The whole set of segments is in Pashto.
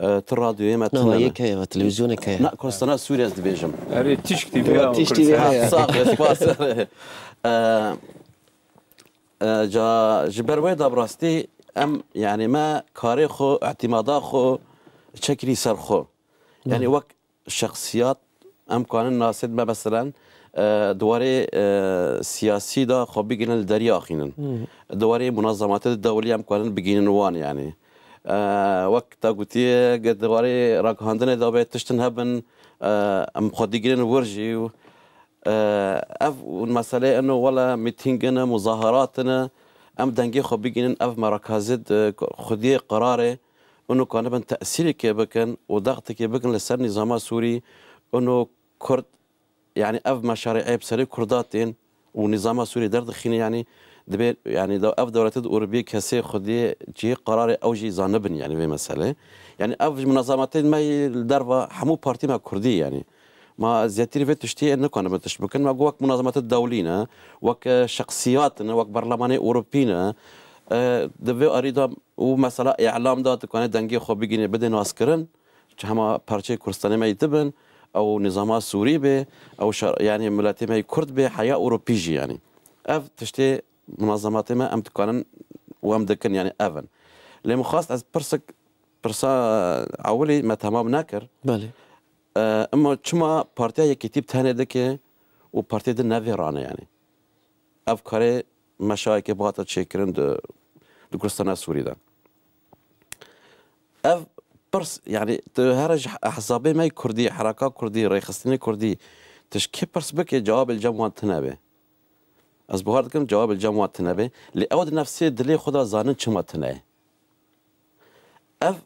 تر رادیوی ما تو نه یکی و تلویزیون که نه کردستان سوریه است بیشم اری تیشکی بیا تیشکی بیا ساق جا جبروی دبرستی ام یعنی ما کاری خو اعتمادا خو چکری سر خو یعنی وقت شخصیات ام کانن ناسد ما مثلا دواره سیاسی دا خو بگینن دریا خینن دواره منظمات دولی هم کنن بگینن وان یعنی آه، وقت قوتي قد واري راك هاندنا إذا بيت تشتن هبن آه، أم خديجين ورجي آه، أف والمسألة إنه ولا ميتينجنا مظاهراتنا أم دنجي خو بيجين أف مراكزد خدي قراري إنه كان بن تاثير كي بكن وضغط كي بكن لسر نظام سوري إنه كرد يعني أف مشاريع بسري كرداتين ونظام سوري درد خيني يعني دبي يعني دو اف دولت اوروبيه كسي خدي جي قرار او جي زانبن يعني في مساله يعني اف منظمتين ما دربا حمو بارتي ما كردي يعني ما زياتيري في تشتي انك انا بتشبك ما وك منظمات الدولينا وك شخصياتنا وك برلماني اوروبينا أه، دبي اريد ومسألة اعلام دات كان دنجي خو بيجيني بدن واسكرن هما بارتي كردستاني ما يتبن او نظامات سوري به او شر يعني ملاتي ما كرد به حياه اوروبيجي يعني اف تشتي منظمات ما ام تكون وام دكن يعني افن لي مخاص از برسك برسا اولي ما تمام ناكر بله اما چما پارتیا یکی تیپ تنه ده که و پارتیا ده نوی رانه یعنی اف کاره مشایی که باتا چکرن ده دو کرستان سوری دن اف برس يعني تهرج احزابي ماي كردي حركه كردي ريخستني كردي تشكي برس بك جواب الجموان تنابه از بخار دکم جواب الجام واتنه به لی اود نفسی دلی خدا زانن چه مات نه اف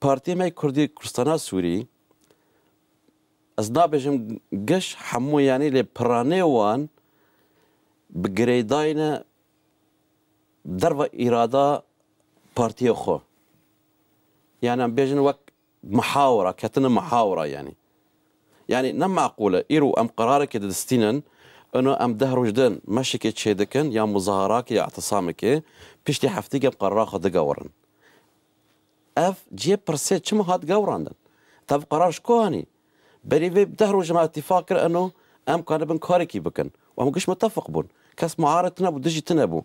پارتی می کردی کرستانا سوری از نابجم گش حمو یعنی لی پرانه وان بگریداین در و اراده پارتی خو یعنی بيجن وقت محاورة كتن محاورة یعنی یعنی نم معقولة إيرو أم که دستینن انه ام ده روجدن مشكي تشي دكن يا مظاهراك يا اعتصامك بيشتي حفتي يبقى راخو دقورن اف جي برسيت شمو هاد قوران طب قرار شكو هاني بري في بدهرو جماعة تفاكر انه ام كان بن كاريكي بكن وهم قش متفق بون كاس معارضتنا بدجي تنبو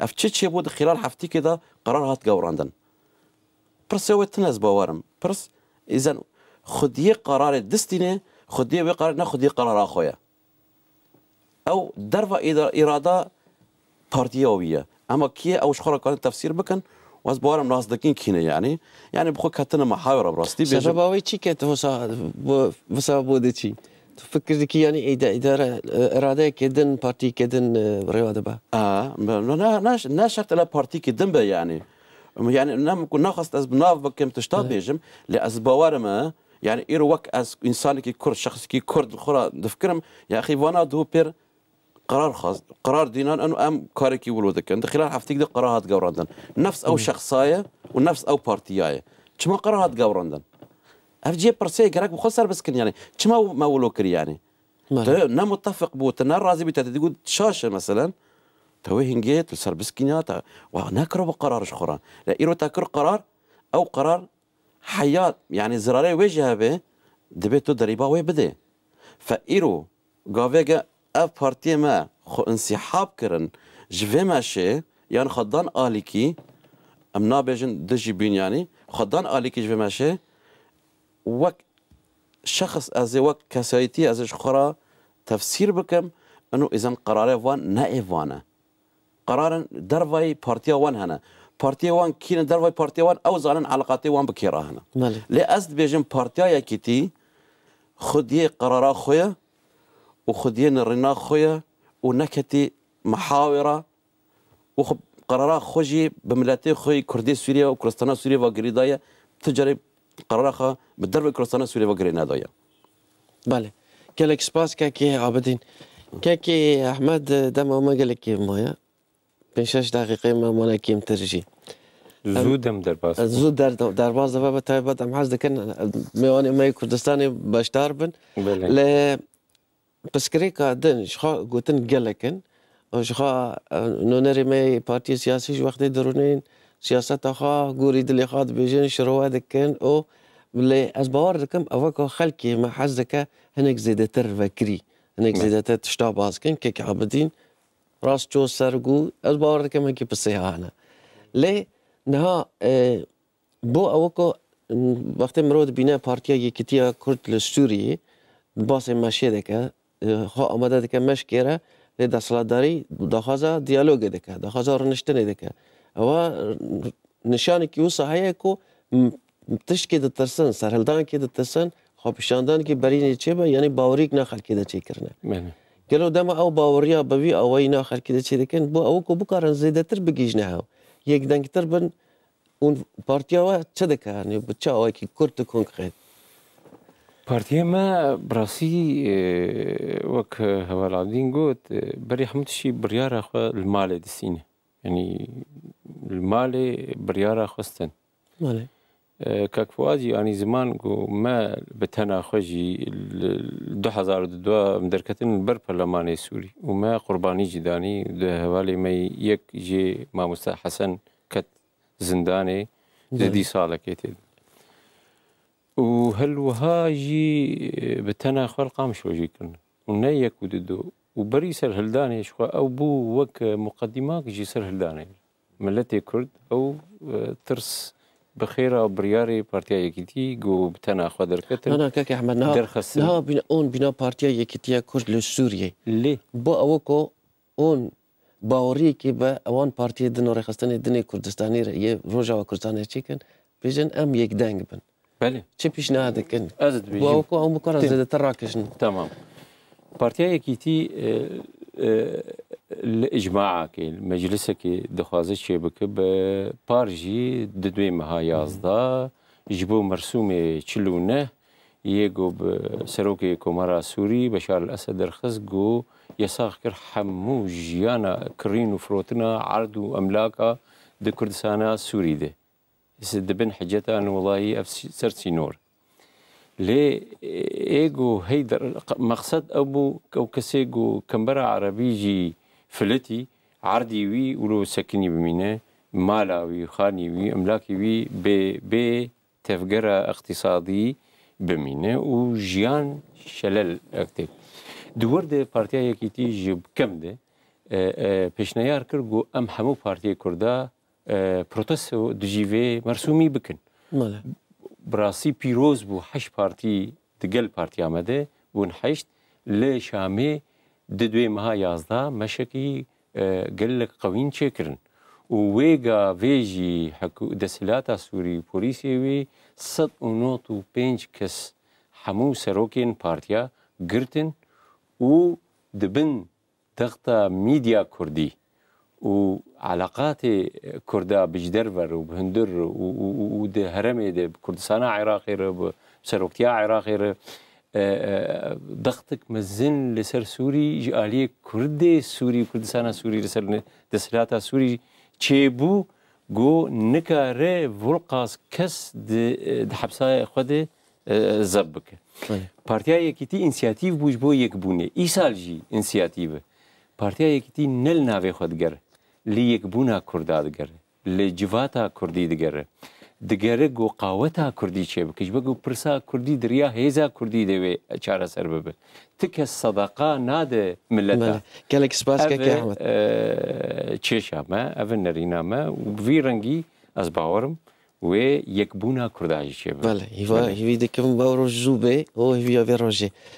اف تشي بود خلال حفتي كده قرار هات قوران برس يو تنز بوارم برس اذا خدي قرار الدستينه خدي قرار ناخذ قرار اخويا او درفا اراده بارديويه اما كي او شخرا كان تفسير بكن واز بوارم راس دكين كينه يعني يعني بخو كاتنا محاورة براستي بيجب سبب اوي چي كات هسا بسبب بوده چي تفكر كي يعني إدا إدارة إرادة كدن بارتي كدن ريادة با آه, آه، نا ناش شرط إلى بارتي كدن با يعني يعني نام كنا ناقص أز بناف بكم تشتا آه. بيجم لأز بوارم آه، يعني إير وك أز إنسان كي كرد شخص كي كرد الخرا دفكرم يا أخي وانا دو بير قرار خاص قرار دينان انه ام كاركي ولودك انت خلال حفتك دي قرار هات قورندن نفس او شخصايه ونفس او بارتيايه شما قرار هات قورندن اف جي برسي كراك بخسر بسكن يعني كما ما كري يعني نا متفق بو تنا رازي بتا تقول شاشه مثلا توي هنجيت وصار بسكنيا تا وناكر بقرار شخرا لا ايرو تاكر قرار او قرار حياه يعني زراري وجهه به دبيتو دريبا وي بدي فايرو غافيغا ev partiye me xwe insîhab kirin ji vê me şê yan xedan alîkî em nabêjin di jî bînyanî xedan alîkî ji vê me şê wek şexs ez ê wek kesayîtî ez ê ji xwe ra tefsîr bikim û îzem qerarê wan ne ê van e qerarên dervayî partiya wan hene partiya wan kînin dervay partiya wan ew zanin eleqatê wan bikêra hene lê ez dibêjim partiyayekî tî xudiyê qerara xwe ye وخذين رناخ خويا ونكتي محاورة وخب قرارات خوجي بملاتي خوي كردي سوريا وكردستان سوريا وغريدايا تجرب قرارها بالدرب كردستان سوريا وغرينادايا بله كلك سباس كاكي عابدين كاكي احمد دم ما قالك مايا بين شاش دقيقه ما مالك مترجي زود هم درباز زود در درباز دفعه به تایبت هم هست دکن میوانی مای کردستانی بشتر بن بله pirsgirêka din ji xwe gotin gelekin ji xwe nonerê me partiya siyasî ji wextê dirûnên siyaseta xwe gorî dilê xwe dibêjin şirowe dikin û lê ez bawer dikim eveko xelkê me hez dike hinek zêdetir vekirî hinek zêdetir tişta baz kin keke abidîn rast çû ser gû ez bawer dikim hekî pisêya hene lê niha bo eveko وقتی مرۆ دبینە پارتیا یەکتیە کورد لە سووریە باسێ مەشێ دەکە آمده دیگه مشکره دی دستلداری دخوازا دیالوگ دیگه دخوازا رنشتنه دیگه و نشانی که او صحیح کو تش که دترسن سرهلدان که دترسن خوابشاندن که برین چه با یعنی باوریک نخل که چی کرنه گلو دم او باوریا بوی او وی نخل که چی دکن بو او کو بکارن زیده تر بگیج نه هاو یک دنگ تر بن اون پارتیا و چه دکه یعنی بچه اوی که کرد کن خید Partiyema birasî wek Hevalaldîn got berê hemû tişî biryara xwe li malê disîne. Yanî li malê biryara xwestin. Kekfuaz jî anî ziman got me bi tena xwe jî du hezar du em derketin ber Parlamenê Sûrî û me qurbanî jî danî di hevalê me yek jê Mamoste Hesen ket zindanê di dî salekê tê. وهل وهاجي آه، بتنا خال قامش وجيكن ونيك وددو وبري سر هلداني شو أو بو وك مقدمة جي سر هلداني ملتي كرد أو آه، ترس بخيرة او برياري بارتيا يكيتي جو بتنا خدر كتر انا كاك احمد نهار نهار بنا اون بنا بارتيا يكيتيا كرد لسوريا لي بو اوكو اون باوري كي با اوان بارتيا دنو رخصتني دني كردستاني روجا وكردستاني تشيكن بيجن ام يك دنگ بن بله چه پیشنهاد کن ازت بیشیم با اوکو هم بکنن زده تر راکشن تمام پارتیا یکیتی الاجماع که مجلس که دخوازه چه بکه به پارجی ددوی مها یازده جبو مرسوم چلونه یه گو سروک کمارا سوری بشار الاسد درخز گو یساق کر حمو جیانا کرین و فروتنا عرض و املاکا د کردستانا سوری ده دبن حجتان وڵایی ئەف سەرچی نۆر لێ ئێگو هەی مەقصد ئەو بوو ئەو کەسێک و کەمبەر عربیژی فلەتی عردی وی ولو سەکنی بمینە مالاوی خانی وی ئەملاکی وی بێ تەفگەرە ئەقتصادی بمینە و ژیان شەلل ئەکتێک دووەردە پارتیایەکی تیژ بکەم دێ پێشنەار کرد و ئەم هەموو پارتی کووردا پرۆتەسەوە دژیوێ مەرسومی بکن براسی پیرۆز بوو هەش پارتی دگەل پارتی ئامەدە بوون حشت لە شامێ di دوێ meha yazda meşekî gelek qewîn çêkirin û wêga vê jî desilata Sûî polîsê wê sed û not û pênc kes hemû serokên partiya girtin û dibin texta mîdya Kurdî û علاقات كردا بجدرفر وبهندر ودهرمي كردستان عراقي بسروكتيا عراقي ضغطك مزن لسر سوري جاليه كردي سوري كردستان سوري لسر دسلاتا سوري تشيبو جو نكاره ولقاس كس د حبسا خده زبك بارتيا يكيتي انسياتيف بوج بو يكبوني ايسالجي انسياتيف بارتيا يكيتي نل ناوي خدگر لی یک بونا کردا دگر لی جواتا کردی دگر دگره گو قاوتا کردی چه بکش بگو پرسا کردی دریا هیزا کردی دوی چاره سر ببه تک صدقه ناده ملتا گلک سپاس که که احمد چشا ما او نرینا ما و بوی رنگی از باورم و یک بونا کرداجی چه بله هیوا هیوی دکم باورو جوبه او هیوی آوی روژه